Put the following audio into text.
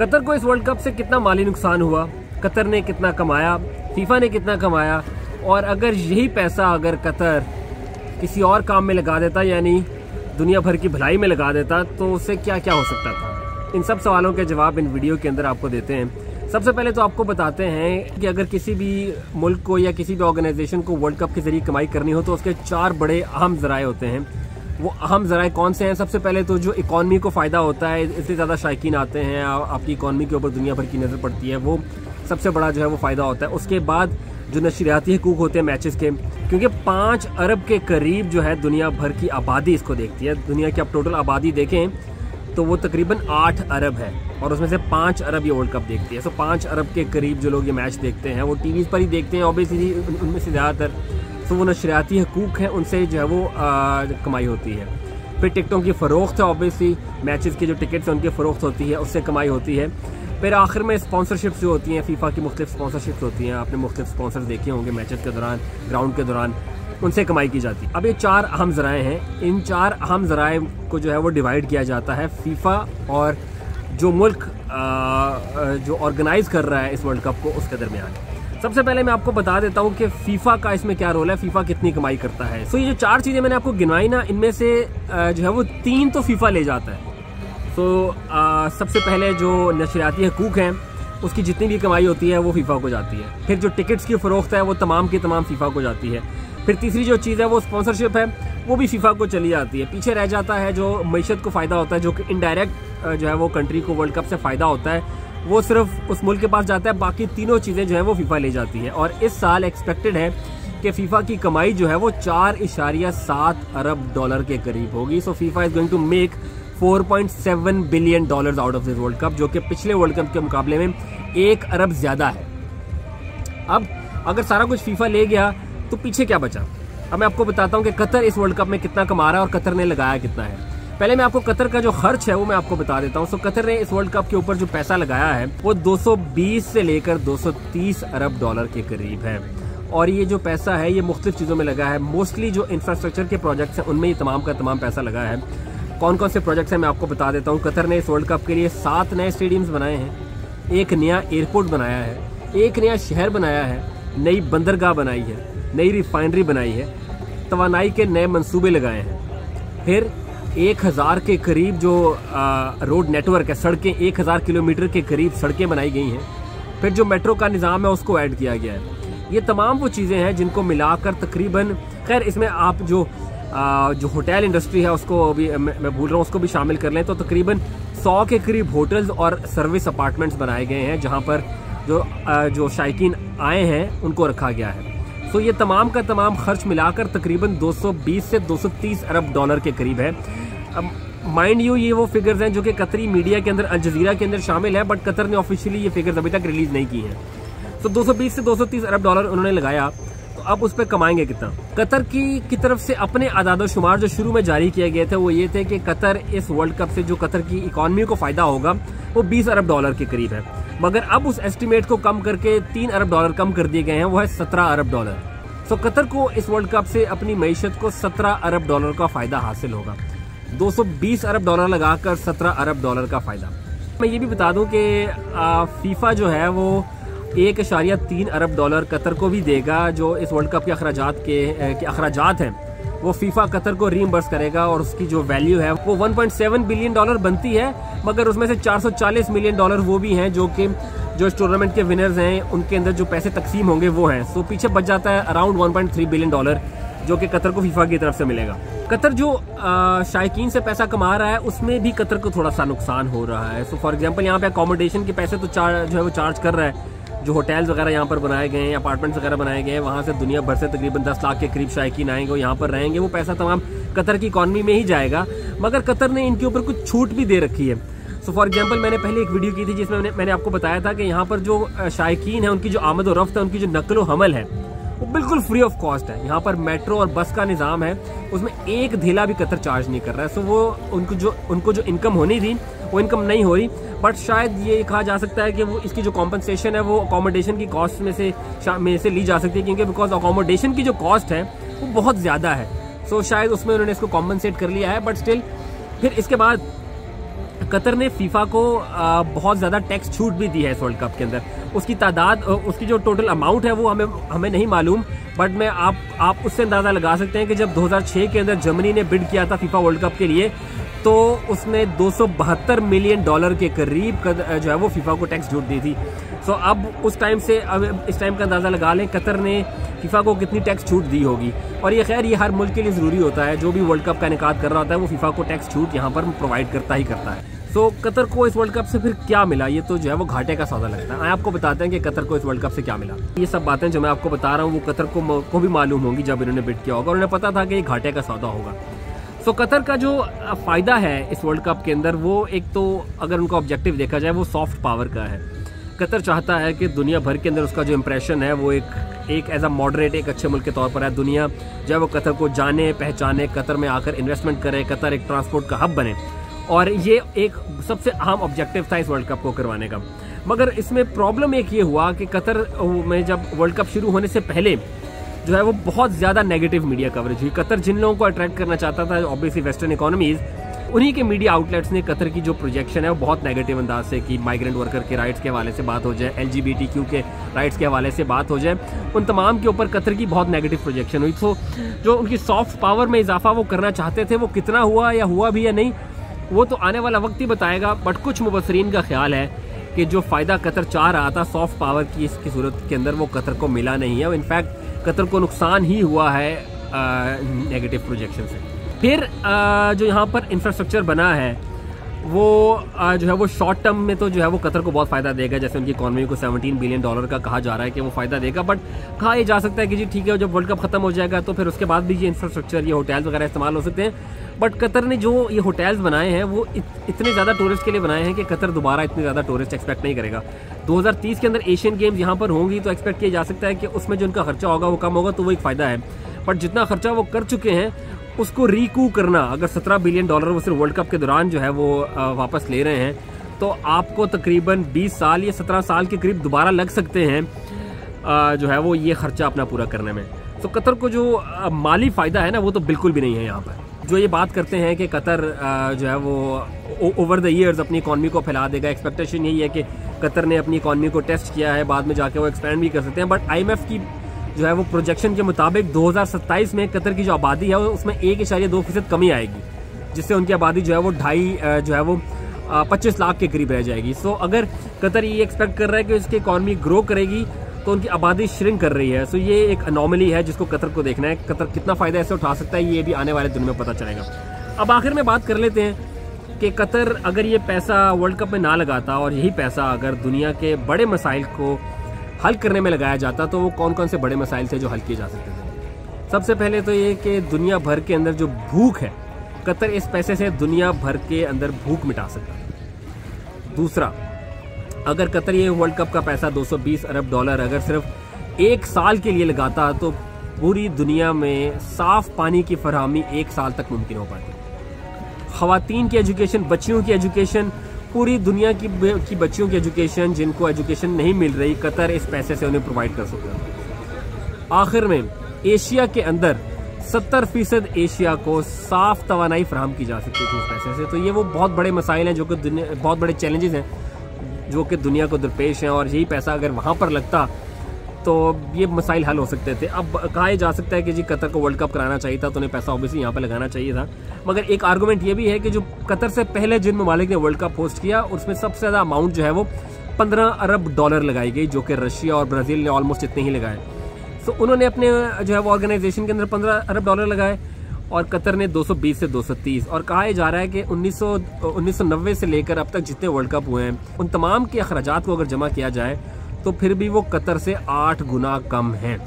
Qatar को इस world cup से कितना माली नुकसान हुआ? कतर ने कितना कमाया? फीफा ने कितना कमाया? और अगर यही पैसा अगर कतर किसी और काम में लगा देता, यानी दुनिया भर की भलाई में लगा देता तो उससे क्या क्या हो सकता था? इन सब सवालों के जवाब इन वीडियो के अंदर आपको देते हैं। सबसे पहले तो आपको बताते हैं कि अगर किसी भी मुल्क को या किसी भी ऑर्गेनाइजेशन को वर्ल्ड कप के ज़रिए कमाई करनी हो तो उसके चार बड़े अहम जराए होते हैं। वो अहम जराए कौन से हैं? सबसे पहले तो जो इकॉनमी को फ़ायदा होता है, इससे ज़्यादा शायकीन आते हैं आपकी इकॉनमी के ऊपर दुनिया भर की नज़र पड़ती है, वो सबसे बड़ा जो है वो फ़ायदा होता है। उसके बाद जो नशरियाती हकूक होते हैं मैचेस के, क्योंकि पाँच अरब के करीब जो है दुनिया भर की आबादी इसको देखती है। दुनिया की आप टोटल आबादी देखें तो वो तकरीबन आठ अरब है, और उसमें से पाँच अरब ये वर्ल्ड कप देखती है। सो पाँच अरब के करीब जो लोग ये मैच देखते हैं, वो टी पर ही देखते हैं ऑब्वियसली उनमें से ज़्यादातर तो वो नशरियाती हकूक हैं उनसे जो है वो आ, कमाई होती है। फिर टिकटों की फ़रोख्त है ऑब्वियसली मैचेस की जो टिकट्स हैं उनकी फ़रोख्त होती है उससे कमाई होती है। फिर आखिर में स्पॉन्सरशिप्स जो होती हैं फीफा की मुख्तलिफ़ स्पॉन्सरशिप्स होती हैं आपने मुख्तलिफ़ स्पॉन्सर देखे होंगे मैचेस के दौरान ग्राउंड के दौरान उनसे कमाई की जाती है। अब ये चार अहम ज़राए हैं इन चार अहम ज़राए को जो है वो डिवाइड किया जाता है फीफा और जो मुल्क जो ऑर्गेनाइज कर रहा है इस वर्ल्ड कप को उसके दरमियान। सबसे पहले मैं आपको बता देता हूँ कि फीफा का इसमें क्या रोल है फीफा कितनी कमाई करता है। सो so, ये जो चार चीज़ें मैंने आपको गिनवाई ना इनमें से जो है वो तीन तो फीफा ले जाता है। तो आ, सबसे पहले जो नशरियाती हकूक़ हैं उसकी जितनी भी कमाई होती है वो फीफा को जाती है। फिर जो टिकट्स की फ़रोख्त है वो तमाम की तमाम फीफा को जाती है। फिर तीसरी जो चीज़ है वो स्पॉन्सरशिप है वो भी फीफा को चली जाती है। पीछे रह जाता है जो मीशत को फ़ायदा होता है जो कि इनडायरेक्ट जो है वो कंट्री को वर्ल्ड कप से फ़ायदा होता है। वो सिर्फ़ उस मुल्क के पास जाता है, बाकी तीनों चीज़ें जो है वो फीफा ले जाती है। और इस साल एक्सपेक्टेड है कि फीफा की कमाई जो है वो चार इशारिया सात अरब डॉलर के करीब होगी। So FIFA is going to make 4.7 billion dollars out of this world cup जो कि पिछले वर्ल्ड कप के मुकाबले में एक अरब ज़्यादा है। अब, अगर सारा कुछ फीफा ले गया तो पीछे क्या बचा? अब मैं आपको बताता हूँ कि कतर इस वर्ल्ड कप में कितना कमा रहा है और कतर ने लगाया कितना है। पहले मैं आपको कतर का जो खर्च है वो मैं आपको बता देता हूँ। सो कतर ने इस वर्ल्ड कप के ऊपर जो पैसा लगाया है, वो 220 से लेकर 230 अरब डॉलर के करीब है। और ये जो पैसा है, ये मुख्तलिफ़ चीज़ों में लगा है। मोस्टली जो इंफ्रास्ट्रक्चर के प्रोजेक्ट्स हैं, उनमें ही तमाम का तमाम पैसा लगा है। कौन कौन से प्रोजेक्ट्स हैं, मैं आपको बता देता हूँ। कतर ने इस वर्ल्ड कप के लिए सात नए स्टेडियम्स बनाए हैं। एक नया एयरपोर्ट बनाया है। एक नया शहर बनाया है। नई बंदरगाह बनाई है। नई रिफाइनरी बनाई है। तोानाई के नए मंसूबे लगाए हैं। फिर एक हज़ार के करीब जो रोड नेटवर्क है सड़कें एक हज़ार किलोमीटर के करीब सड़कें बनाई गई हैं। फिर जो मेट्रो का निज़ाम है उसको ऐड किया गया है। ये तमाम वो चीज़ें हैं जिनको मिलाकर तकरीबन खैर इसमें आप जो आ, जो होटल इंडस्ट्री है उसको अभी मैं भूल रहा हूँ उसको भी शामिल कर लें तो तकरीबन सौ के करीब होटल्स और सर्विस अपार्टमेंट्स बनाए गए हैं जहाँ पर जो आ, जो शायकीन आए हैं उनको रखा गया है। तो ये तमाम का तमाम खर्च मिलाकर तकरीबन 220 से 230 अरब डॉलर के करीब है। अब माइंड यू ये वो फिगर्स हैं जो कि कतरी मीडिया के अंदर अल जजीरा के अंदर शामिल है बट कतर ने ऑफिशियली ये फिगर्स अभी तक रिलीज़ नहीं की हैं। तो 220 से 230 अरब डॉलर उन्होंने लगाया। तो अब उस पर कमाएँगे कितना? कतर की की तरफ़ से अपने आदाद शुमार जो शुरू में जारी किए गए थे, वो ये थे कि कतर इस वर्ल्ड कप से जो कतर की इकॉनमी को फ़ायदा होगा, वो 20 अरब डॉलर के करीब है। मगर अब उस एस्टिमेट को कम करके तीन अरब डॉलर कम कर दिए गए हैं वो है सत्रह अरब डॉलर तो कतर को इस वर्ल्ड कप से अपनी मीशत को सत्रह अरब डॉलर का फ़ायदा हासिल होगा। 220 अरब डॉलर लगाकर 17 अरब डॉलर का फ़ायदा। मैं ये भी बता दूँ कि फीफा जो है वो एक अशारिया तीन अरब डॉलर कतर को भी देगा जो इस वर्ल्ड कप के अखराज के, के हैं। वो फीफा कतर को रीइम्बर्स करेगा और उसकी जो वैल्यू है, वो 1.7 बिलियन डॉलर बनती है, मगर उसमें से 440 मिलियन डॉलर वो भी हैं जो कि जो इस टूर्नामेंट के विनर्स हैं, उनके अंदर जो पैसे तकसीम होंगे वो हैं। सो पीछे बच जाता है अराउंड 1.3 बिलियन डॉलर जो कि कतर को फीफा की तरफ़ से मिलेगा। कतर जो शायकीन से पैसा कमा रहा है, उसमें भी कतर को थोड़ा सा नुकसान हो रहा है। सो फॉर एग्ज़ाम्पल यहाँ पे अकोमोडेशन के पैसे तो चार जो है वो चार्ज कर रहा है। जो होटल्स वगैरह यहाँ पर बनाए गए हैं अपार्टमेंट्स वगैरह बनाए गए हैं वहाँ से दुनिया भर से तकरीबन दस लाख के करीब शायकीन आएँगे यहाँ पर रहेंगे। वो पैसा तमाम कतर की इकानमी में ही जाएगा मगर कतर ने इनके ऊपर कुछ छूट भी दे रखी है। सो फॉर एग्ज़ाम्पल मैंने पहले एक वीडियो की थी जिसमें मैंने, मैंने आपको बताया था कि यहाँ पर जो शायकीन है उनकी जो आमद और रफ्त है उनकी जो नकलो हमल है वो बिल्कुल फ्री ऑफ़ कॉस्ट है। यहाँ पर मेट्रो और बस का निज़ाम है। उसमें एक धेला भी कतर चार्ज नहीं कर रहा है। सो वो उनको जो उनको जो इनकम होनी थी वो इनकम नहीं हो रही। बट शायद ये कहा जा सकता है कि वो इसकी जो कॉम्पनसेशन है वो अकोमोडेशन की कॉस्ट में से में से ली जा सकती है। क्योंकि बिकॉज़ अकोमोडेशन की जो कॉस्ट है वो बहुत ज़्यादा है। सो so, शायद उसमें उन्होंने इसको कॉम्पनसेट कर लिया है। बट स्टिल फिर इसके बाद कतर ने फीफा को बहुत ज़्यादा टैक्स छूट भी दी है इस वर्ल्ड कप के अंदर। उसकी तादाद उसकी जो टोटल अमाउंट है वो हमें हमें नहीं मालूम बट मैं आप आप उससे अंदाज़ा लगा सकते हैं कि जब 2006 के अंदर जर्मनी ने बिड किया था फीफा वर्ल्ड कप के लिए तो उसने दो सौ बहत्तर मिलियन डॉलर के करीब जो है वो फीफा को टैक्स छूट दी थी। सो अब उस टाइम से अब इस टाइम का अंदाज़ा लगा लें कतर ने फीफा को कितनी टैक्स छूट दी होगी। और ये खैर ये हर मुल्क के लिए ज़रूरी होता है। जो भी वर्ल्ड कप का इनका कर रहा होता है वो फीफा को टैक्स छूट यहाँ पर प्रोवाइड करता ही करता है। सो so, कतर को इस वर्ल्ड कप से फिर क्या मिला? ये तो जो है वो घाटे का सौदा लगता है। आपको बताते हैं कि कतर को इस वर्ल्ड कप से क्या मिला। ये सब बातें जो मैं आपको बता रहा हूँ वो कतर को को भी मालूम होंगी जब इन्होंने बिट किया होगा। उन्हें पता था कि ये घाटे का सौदा होगा। सो कतर का जो फ़ायदा है इस वर्ल्ड कप के अंदर, वो एक तो अगर उनका ऑब्जेक्टिव देखा जाए, वो सॉफ्ट पावर का है। कतर चाहता है कि दुनिया भर के अंदर उसका जो इम्प्रेशन है, वो एक एक एज अ मॉडरेट एक अच्छे मुल्क के तौर पर है। दुनिया जो है वो कतर को जाने, पहचाने कतर में आकर इन्वेस्टमेंट करे कतर एक ट्रांसपोर्ट का हब बने। और ये एक सबसे अहम ऑब्जेक्टिव था इस वर्ल्ड कप को करवाने का। मगर इसमें प्रॉब्लम एक ये हुआ कि कतर में जब वर्ल्ड कप शुरू होने से पहले जो है वो बहुत ज़्यादा नेगेटिव मीडिया कवरेज हुई। कतर जिन लोगों को अट्रैक्ट करना चाहता था ऑब्वियसली वेस्टर्न इकोनॉमीज़ उन्हीं के मीडिया आउटलेट्स ने कतर की जो प्रोजेक्शन है, वो बहुत नेगेटिव अंदाज से कि माइग्रेंट वर्कर के राइट्स के हवाले से बात हो जाए एलजीबीटीक्यू के राइट्स के हवाले से बात हो जाए, उन तमाम के ऊपर कतर की बहुत नेगेटिव प्रोजेक्शन हुई। तो जो उनकी सॉफ्ट पावर में इजाफा वो करना चाहते थे, वो कितना हुआ या हुआ भी या नहीं, वो तो आने वाला वक्त ही बताएगा। बट कुछ मुबसरीन का ख्याल है कि जो फ़ायदा कतर चाह रहा था सॉफ्ट पावर की इसकी सूरत के अंदर, वो कतर को मिला नहीं है। इनफैक्ट कतर को नुकसान ही हुआ है नेगेटिव प्रोजेक्शन से। फिर आ, जो यहाँ पर इंफ्रास्ट्रक्चर बना है वो आ, जो है वो शॉर्ट टर्म में तो जो है वो कतर को बहुत फ़ायदा देगा। जैसे उनकी इकॉनमी को 17 बिलियन डॉलर का कहा जा रहा है कि वो फ़ायदा देगा बट कहा ये जा सकता है कि जी ठीक है जब वर्ल्ड कप ख़त्म हो जाएगा तो फिर उसके बाद भी ये इंफ्रास्ट्रक्चर ये होटल्स वगैरह इस्तेमाल हो सकते हैं। बट कतर ने जो ये होटल्स बनाए हैं वो इत, इतने ज़्यादा टूरिस्ट के लिए बनाए हैं कि कतर दोबारा इतने ज़्यादा टूरिस्ट एक्सपेक्ट नहीं करेगा। 2030 के अंदर एशियन गेम्स यहाँ पर होंगी तो एक्सपेक्ट किया जा सकता है कि उसमें जो उनका खर्चा होगा वो कम होगा तो वो एक फ़ायदा है। बट जितना खर्चा वो कर चुके हैं उसको रिकू करना अगर 17 बिलियन डॉलर वो सिर्फ़ वर्ल्ड कप के दौरान जो है वो वापस ले रहे हैं तो आपको तकरीबन 20 साल या 17 साल के करीब दोबारा लग सकते हैं जो है वो ये खर्चा अपना पूरा करने में। तो कतर को जो माली फ़ायदा है ना वो तो बिल्कुल भी नहीं है यहाँ पर। जो ये बात करते हैं कि कतर जो है वो ओवर द ईयर्स अपनी इकॉनमी को फैला देगा। एक्सपेक्टेशन यही है कि कतर ने अपनी इकॉनमी को टेस्ट किया है, बाद में जाके वो एक्सपेंड भी कर सकते हैं। बट आईएमएफ की जो है वो प्रोजेक्शन के मुताबिक 2027 में कतर की जो आबादी है, उसमें एक इशारे दो फ़ीसद कमी आएगी, जिससे उनकी आबादी जो है वो ढाई जो है वो पच्चीस लाख के करीब रह जाएगी। सो अगर कतर ये एक्सपेक्ट कर रहा है कि उसकी इकॉनमी ग्रो करेगी तो उनकी आबादी श्रिंक कर रही है। सो ये एक अनोमली है जिसको कतर को देखना है। कतर कितना फ़ायदा ऐसे उठा सकता है, ये भी आने वाले दिन में पता चलेगा। अब आखिर में बात कर लेते हैं कि कतर अगर ये पैसा वर्ल्ड कप में ना लगाता और यही पैसा अगर दुनिया के बड़े मसाइल को हल करने में लगाया जाता तो वो कौन कौन से बड़े मसाइल थे जो हल किए जा सकते थे? सबसे पहले तो ये कि दुनिया भर के अंदर जो भूख है, कतर इस पैसे से दुनिया भर के अंदर भूख मिटा सकता दूसरा अगर कतर ये वर्ल्ड कप का पैसा 220 अरब डॉलर अगर सिर्फ़ एक साल के लिए लगाता तो पूरी दुनिया में साफ़ पानी की फरहमी एक साल तक मुमकिन हो पाती। खातन की एजुकेशन, बच्चियों की एजुकेशन, पूरी दुनिया की की बच्चियों की एजुकेशन, जिनको एजुकेशन नहीं मिल रही, कतर इस पैसे से उन्हें प्रोवाइड कर सकता आखिर में, एशिया के अंदर सत्तर फ़ीसद एशिया को साफ़ तोानाई फ्राहम की जा सकती थी इस पैसे से। तो ये वो बहुत बड़े मसाइल हैं जो कि बहुत बड़े चैलेंजेस हैं। जो कि दुनिया को दरपेश हैं और यही पैसा अगर वहाँ पर लगता तो ये मसाइल हल हो सकते थे। अब कहा जा सकता है कि जी कतर को वर्ल्ड कप कराना चाहिए था तो उन्हें पैसा ऑब्वियसली यहाँ पर लगाना चाहिए था। मगर एक आर्गूमेंट ये भी है कि जो कतर से पहले जिन ममालिक ने वर्ल्ड कप होस्ट किया, उसमें सबसे ज़्यादा अमाउंट जो है वो पंद्रह अरब डॉलर लगाई गई, जो कि रशिया और ब्राज़ील ने ऑलमोस्ट इतने ही लगाए। तो उन्होंने अपने जो है वो ऑर्गेनाइजेशन के अंदर पंद्रह अरब डॉलर लगाए। और कतर ने 220 से 230 और कहा जा रहा है कि 1900 1990 से लेकर अब तक जितने वर्ल्ड कप हुए हैं, उन तमाम के अखराज को अगर जमा किया जाए तो फिर भी वो कतर से आठ गुना कम हैं।